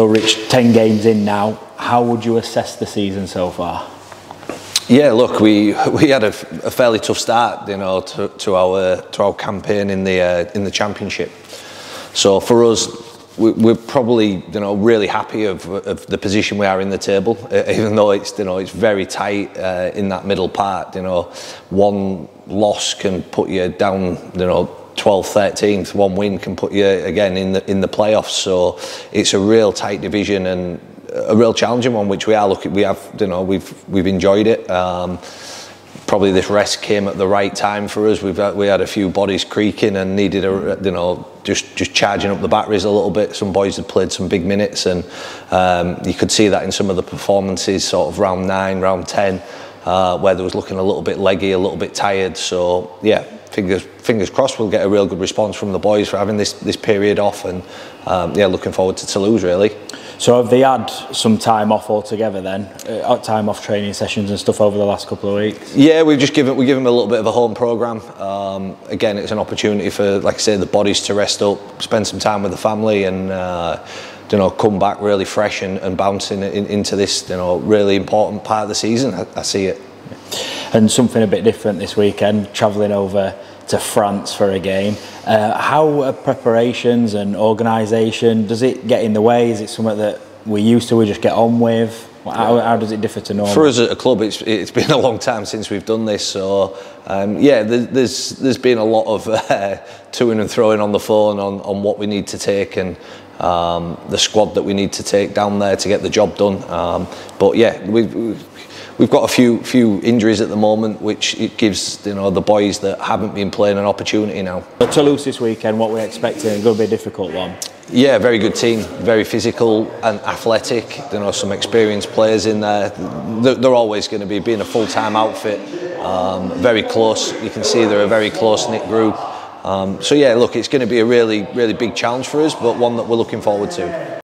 So, Rich, 10 games in now, how would you assess the season so far? Yeah, look, we we had a, a fairly tough start, you know, to, to our to our campaign in the uh, in the championship. So for us, we, we're probably you know really happy of, of the position we are in the table, even though it's you know it's very tight uh, in that middle part. You know, one loss can put you down, you know, 12th, 13th. One win can put you again in the in the playoffs. So it's a real tight division and a real challenging one, which we are looking. We have, you know, we've we've enjoyed it. Um, probably this rest came at the right time for us. We've had, we had a few bodies creaking and needed a, you know, just just charging up the batteries a little bit. Some boys had played some big minutes, and um, you could see that in some of the performances, sort of round nine, round ten, uh, where they was looking a little bit leggy, a little bit tired. So yeah, fingers fingers crossed we'll get a real good response from the boys for having this this period off, and um, yeah, looking forward to Toulouse really. So have they had some time off altogether then? Uh, time off training sessions and stuff over the last couple of weeks? Yeah, we've just given we give them a little bit of a home program. Um, again, it's an opportunity for, like I say, the bodies to rest up, spend some time with the family, and uh, you know come back really fresh and, and bouncing in, into this you know really important part of the season. I, I see it. And something a bit different this weekend, travelling over to France for a game. Uh, how are preparations and organisation? Does it get in the way? Is it something that we're used to, we just get on with? How, how does it differ to normal? For us at a club, it's, it's been a long time since we've done this. So, um, yeah, there's, there's been a lot of uh, toing and throwing on the phone on, on what we need to take and um, the squad that we need to take down there to get the job done. Um, but yeah, we've, we've we've got a few few injuries at the moment, which it gives you know the boys that haven't been playing an opportunity now. Toulouse this weekend, what we're expecting, it's going to be a difficult one. Yeah, very good team, very physical and athletic. You know, some experienced players in there. They're, they're always going to be being a full-time outfit. Um, very close. You can see they're a very close-knit group. Um, so yeah, look, it's going to be a really, really big challenge for us, but one that we're looking forward to.